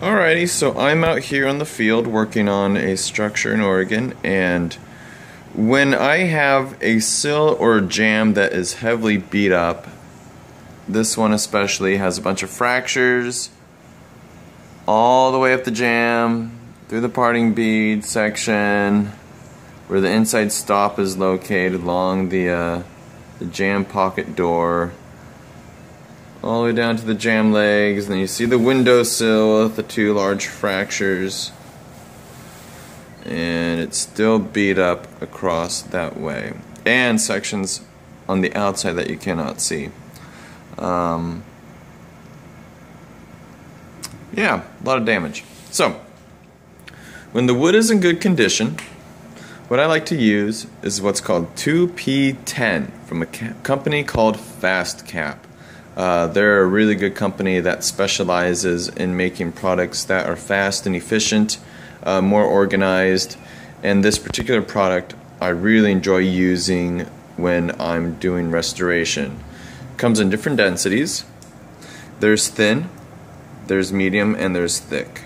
Alrighty, so I'm out here on the field working on a structure in Oregon, and when I have a sill or a jamb that is heavily beat up, this one especially has a bunch of fractures all the way up the jamb, through the parting bead section, where the inside stop is located along the, uh, the jamb pocket door, all the way down to the jamb legs, and then you see the windowsill with the two large fractures. And it's still beat up across that way. And sections on the outside that you cannot see. Um, yeah, a lot of damage. So, when the wood is in good condition, what I like to use is what's called 2P10 from a company called FastCap. Uh, they're a really good company that specializes in making products that are fast and efficient, uh, more organized, and this particular product I really enjoy using when I'm doing restoration. Comes in different densities. There's thin, there's medium, and there's thick.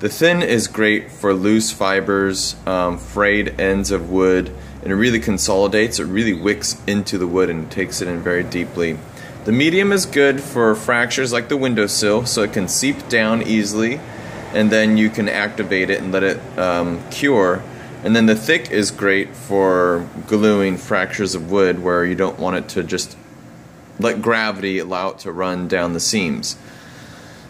The thin is great for loose fibers, um, frayed ends of wood, and it really consolidates, it really wicks into the wood and takes it in very deeply. The medium is good for fractures like the windowsill, so it can seep down easily, and then you can activate it and let it um, cure. And then the thick is great for gluing fractures of wood where you don't want it to just let gravity allow it to run down the seams.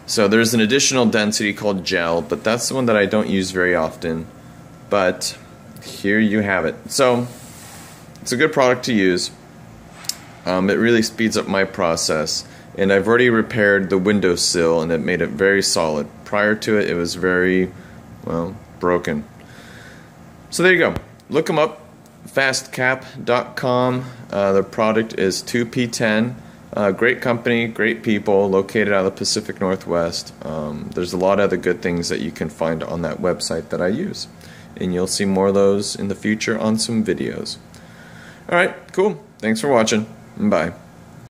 So there's an additional density called gel, but that's the one that I don't use very often. But here you have it. So it's a good product to use. Um, it really speeds up my process. And I've already repaired the windowsill and it made it very solid. Prior to it, it was very, well, broken. So there you go. Look them up, fastcap.com. Uh, the product is 2P10. Uh, great company, great people, located out of the Pacific Northwest. Um, there's a lot of other good things that you can find on that website that I use. And you'll see more of those in the future on some videos. Alright, cool. Thanks for watching. Bye.